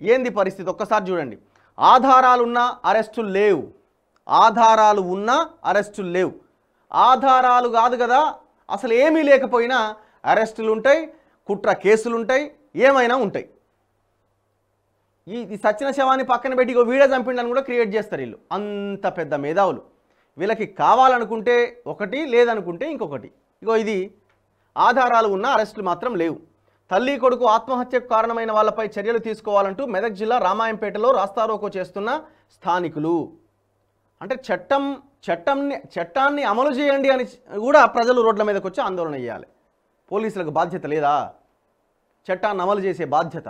ఏంది పరిస్థితి? ఒక్కసారి చూడండి. ఆధారాలున్నా అరెస్టులు లేవు. ఆధారాలు ఉన్నా అరెస్టులు లేవు. ఆధారాలు కాదు కదా అసలు ఏమీ లేకపోయినా అరెస్టులు ఉంటాయి కుట్ర కేసులు ఉంటాయి ఏమైనా ఉంటాయి. ఈ ఈ సచిన శవాన్ని పక్కన పెట్టి ఇగో వీడియో చంపిండని కూడా క్రియేట్ చేస్తారు వీళ్ళు. అంత పెద్ద మేధావులు. వీళ్ళకి కావాలనుకుంటే ఒకటి లేదనుకుంటే ఇంకొకటి. ఇగో ఇది ఆధారాలు ఉన్న అరెస్టులు మాత్రం లేవు. తల్లి కొడుకు ఆత్మహత్యకు కారణమైన వాళ్ళపై చర్యలు తీసుకోవాలంటూ మెదక్ జిల్లా రామాయంపేటలో రాస్తారోకో చేస్తున్న స్థానికులు. అంటే చట్టం చట్టంని చట్టాన్ని అమలు చేయండి అని కూడా ప్రజలు రోడ్ల మీదకి వచ్చి ఆందోళన చేయాలి. పోలీసులకు బాధ్యత లేదా? చట్టాన్ని అమలు చేసే బాధ్యత.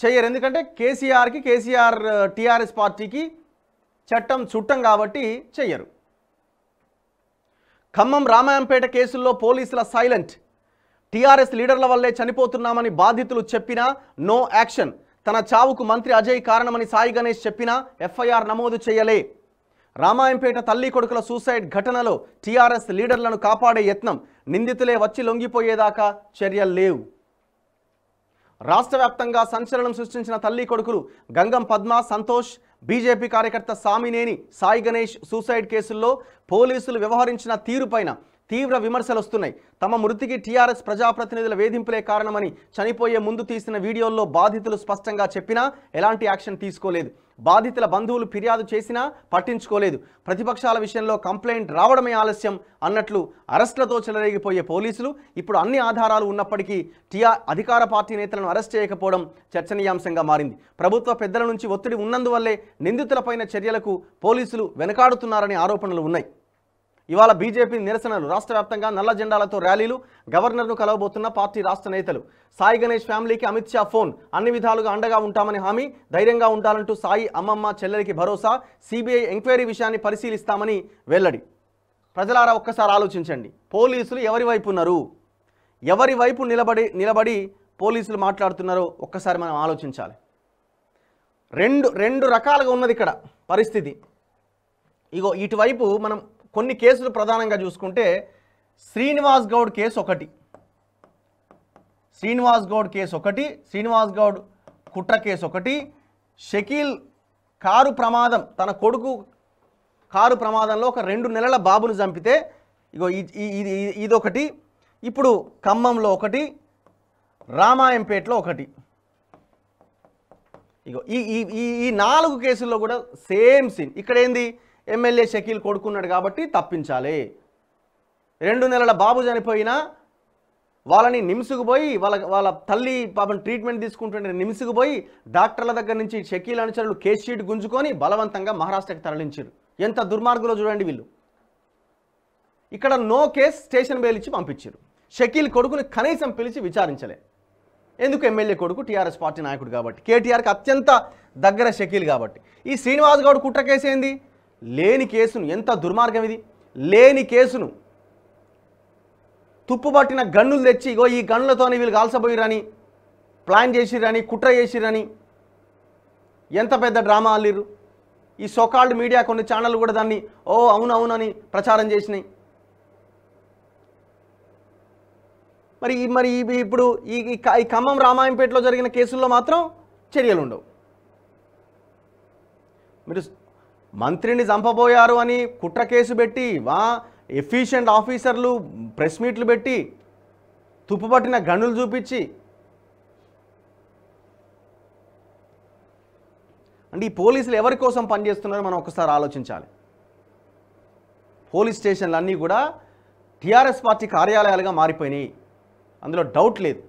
చెయ్యరు ఎందుకంటే కేసీఆర్కి కేసీఆర్ టీఆర్ఎస్ పార్టీకి చట్టం చుట్టం కాబట్టి చెయ్యరు ఖమ్మం రామాయంపేట కేసుల్లో పోలీసుల సైలెంట్. టీఆర్ఎస్ లీడర్ల వల్లే చనిపోతున్నామని బాధితులు చెప్పినా నో యాక్షన్. తన చావుకు మంత్రి అజయ్ కారణమని సాయి గణేష్ చెప్పినా ఎఫ్ఐఆర్ నమోదు చేయలే. రామాయంపేట తల్లి కొడుకుల సూసైడ్ ఘటనలో టీఆర్ఎస్ లీడర్లను కాపాడే యత్నం నిందితులే వచ్చి లొంగిపోయేదాకా చర్యలు లేవు. రాష్ట్ర వ్యాప్తంగా సంచలనం సృష్టించిన తల్లి కొడుకులు గంగం పద్మ సంతోష్ బీజేపీ కార్యకర్త సామినేని సాయి గణేష్ సూసైడ్ కేసుల్లో పోలీసులు వ్యవహరించిన తీరుపైన తీవ్ర విమర్శలు వస్తున్నాయి. తమ మృతికి టీఆర్ఎస్ ప్రజాప్రతినిధుల వేధింపులే కారణమని చనిపోయే ముందు తీసిన వీడియోల్లో బాధితులు స్పష్టంగా చెప్పినా ఎలాంటి యాక్షన్ తీసుకోలేదు. బాధితుల బంధువులు ఫిర్యాదు చేసినా పట్టించుకోలేదు. ప్రతిపక్షాల విషయంలో కంప్లైంట్ రావడమే ఆలస్యం అన్నట్లు అరెస్టులతో చెలరేగిపోయే పోలీసులు ఇప్పుడు అన్ని ఆధారాలు ఉన్నప్పటికీ టీఆర్ అధికార పార్టీ నేతలను అరెస్ట్ చేయకపోవడం చర్చనీయాంశంగా మారింది. ప్రభుత్వ పెద్దల నుంచి ఒత్తిడి ఉన్నందువల్లే నిందితులపైన చర్యలకు పోలీసులు వెనకాడుతున్నారనే ఆరోపణలు ఉన్నాయి. ఇవాళ బీజేపీ నిరసనలు. రాష్ట్ర వ్యాప్తంగా నల్ల జెండాలతో ర్యాలీలు గవర్నర్ను కలవబోతున్న పార్టీ రాష్ట్ర నేతలు. సాయి గణేష్ ఫ్యామిలీకి అమిత్ షా ఫోన్. అన్ని విధాలుగా అండగా ఉంటామని హామీ ధైర్యంగా ఉండాలంటూ సాయి అమ్మమ్మ చెల్లెలికి భరోసా సిబిఐ ఎంక్వైరీ విషయాన్ని పరిశీలిస్తామని వెల్లడి. ప్రజలారా ఒక్కసారి ఆలోచించండి. పోలీసులు ఎవరి వైపు ఉన్నారు? ఎవరి వైపు నిలబడి నిలబడి పోలీసులు మాట్లాడుతున్నారో ఒక్కసారి మనం ఆలోచించాలి. రెండు రెండు రకాలుగా ఉన్నది ఇక్కడ పరిస్థితి. ఇగో ఇటువైపు మనం కొన్ని కేసులు ప్రధానంగా చూసుకుంటే శ్రీనివాస్ గౌడ్ కేసు ఒకటి. శ్రీనివాస్ గౌడ్ కేసు ఒకటి శ్రీనివాస్ గౌడ్ కుట్ర కేసు ఒకటి షకీల్ కారు ప్రమాదం తన కొడుకు కారు ప్రమాదంలో ఒక రెండు నెలల బాబును చంపితే ఇగో ఇది ఇది- ఇదొకటి. ఇప్పుడు ఖమ్మంలో ఒకటి రామాయంపేటలో ఒకటి. ఇగో ఈ ఈ ఈ ఈ నాలుగు కేసుల్లో కూడా సేమ్ సీన్. ఇక్కడ ఏంది? ఎమ్మెల్యే షకీల్ కొడుకున్నాడు కాబట్టి తప్పించాలి. రెండు నెలల బాబు చనిపోయినా వాళ్ళని నిమ్స్కు పోయి వాళ్ళ వాళ్ళ తల్లి పాపం ట్రీట్మెంట్ తీసుకుంటుంటే నిమ్స్కు పోయి డాక్టర్ల దగ్గర నుంచి షకీల్ అనుచరులు కేసు షీట్ గుంజుకొని బలవంతంగా మహారాష్ట్రకి తరలించారు. ఎంత దుర్మార్గులో చూడండి వీళ్ళు. ఇక్కడ నో కేస్ స్టేషన్ బెయిల్ ఇచ్చి పంపించారు. షకీల్ కొడుకుని కనీసం పిలిచి విచారించలే. ఎందుకు ఎమ్మెల్యే కొడుకు టీఆర్ఎస్ పార్టీ నాయకుడు కాబట్టి? కేటీఆర్కి అత్యంత దగ్గర షకీల్ కాబట్టి. ఈ శ్రీనివాస్ గౌడ్ కుట్ర కేసు ఏంది లేని కేసును ఎంత దుర్మార్గం ఇది? లేని కేసును తుప్పుపట్టిన గన్నులు తెచ్చి ఇగో ఈ గన్నులతోనే వీళ్ళు కాల్చబోయిరని ప్లాన్ చేసిరని కుట్ర చేసిరని ఎంత పెద్ద డ్రామా అల్లిర్రు? ఈ సోకాల్డ్ మీడియా కొన్ని ఛానళ్ళు కూడా దాన్ని ఓ అవును అవునని ప్రచారం చేసినాయి. మరి మరి ఇప్పుడు ఈ ఈ ఖమ్మం రామాయంపేటలో జరిగిన కేసుల్లో మాత్రం చర్యలు ఉండవు మీరు మంత్రిని చంపబోయారు అని కుట్ర కేసు పెట్టి వా ఎఫిషియెంట్ ఆఫీసర్లు ప్రెస్ మీట్లు పెట్టి తుప్పుపట్టిన గన్నులు చూపించి. అంటే ఈ పోలీసులు ఎవరి కోసం పనిచేస్తున్నారో మనం ఒకసారి ఆలోచించాలి. పోలీస్ స్టేషన్లు అన్నీ కూడా టీఆర్ఎస్ పార్టీ కార్యాలయాలుగా మారిపోయినాయి. అందులో డౌట్ లేదు.